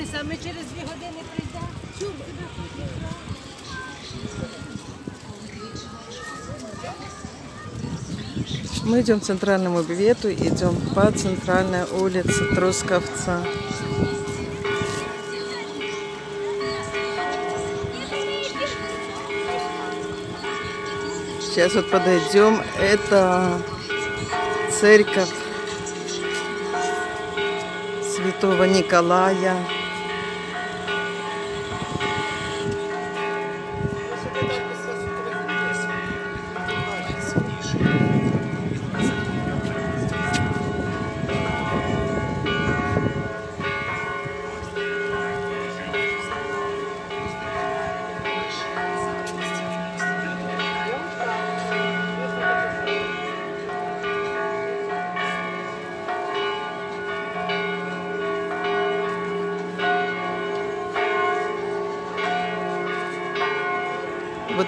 останешся, а ми через дві години тебе Мы идем к центральному бивету, идем по центральной улице Трусковца. Сейчас вот подойдем. Это церковь Святого Николая.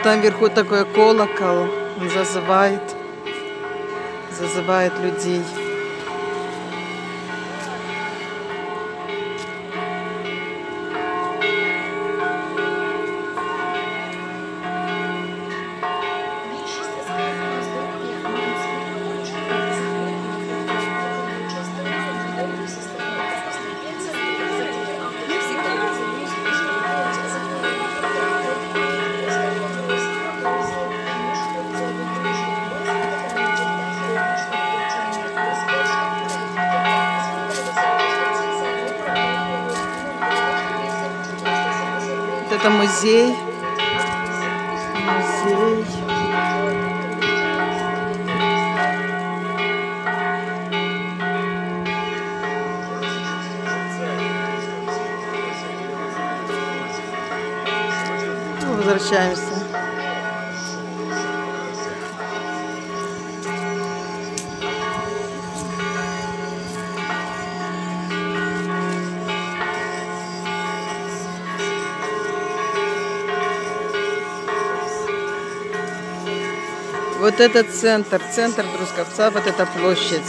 Там вверху такой колокол, он зазывает, зазывает людей. Это музей. Музей. Ну, Возвращаемся. Вот этот центр, центр Трусковца, вот эта площадь.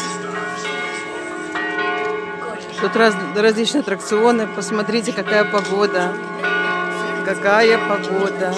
Тут раз, различные аттракционы. Посмотрите, какая погода. Какая погода.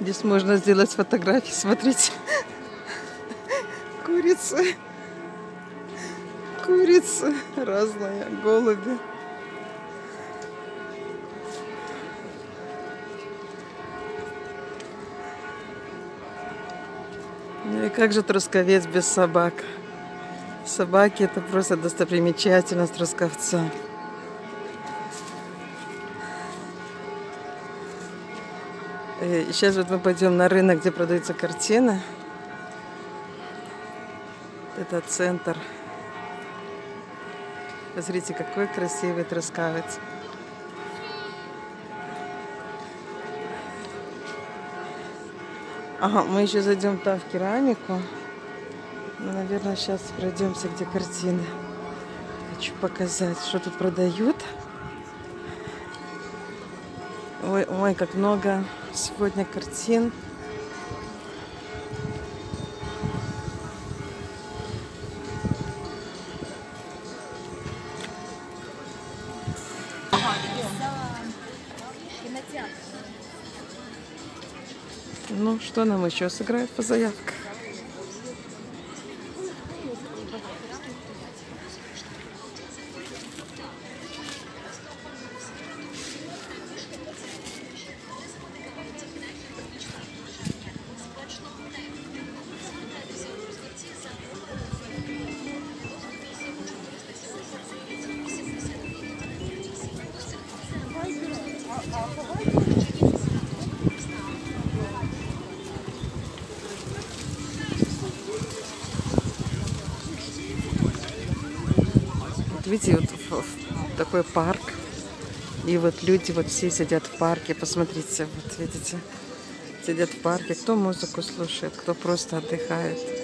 Здесь можно сделать фотографии. Смотрите. Курицы. курицы разные, голуби. Ну и как же Трусковец без собак? Собаки это просто достопримечательность Трусковца. Э, Сейчас вот мы пойдем на рынок, где продаются картины. Это центр. Посмотрите, какой красивый трускавец. Ага, мы еще зайдем там в керамику. Ну, наверное, сейчас пройдемся, где картины. Хочу показать, что тут продают. Ой, ой, как много сегодня картин. Ну, что нам еще сыграют по заявкам? Видите, вот такой парк. И вот люди вот все сидят в парке. Посмотрите, вот видите, сидят в парке. Кто музыку слушает, кто просто отдыхает.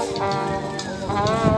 Oh, my God.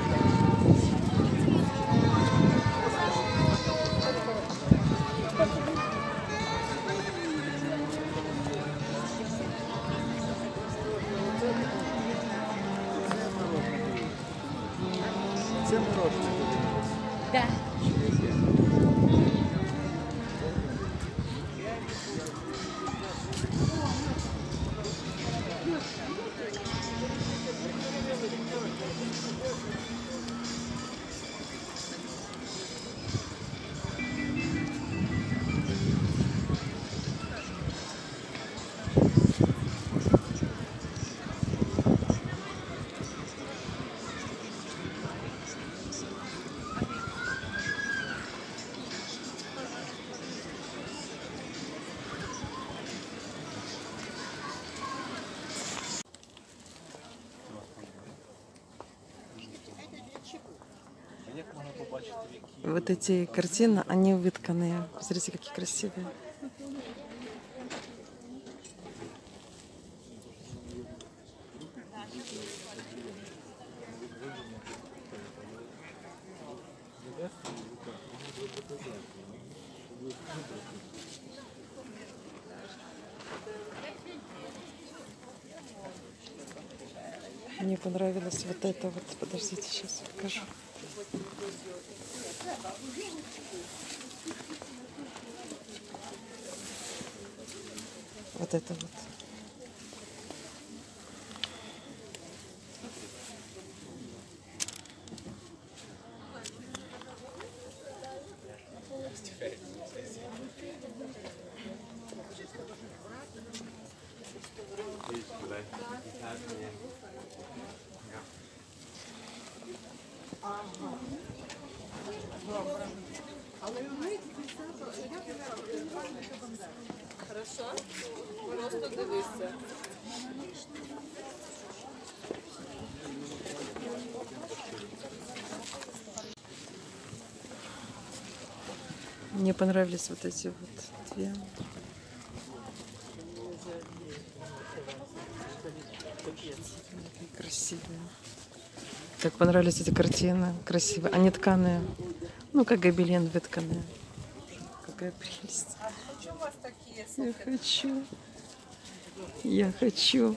Вот эти картины, они вытканные. Посмотрите, какие красивые. Мне понравилось вот это вот. Подождите, сейчас покажу. Вот это вот. Мне понравились вот эти вот две. Такие красивые. Как понравились эти картины. Красивые. Они тканые. Ну, как гобелен вытканные. Какая прелесть. Я хочу. Я хочу.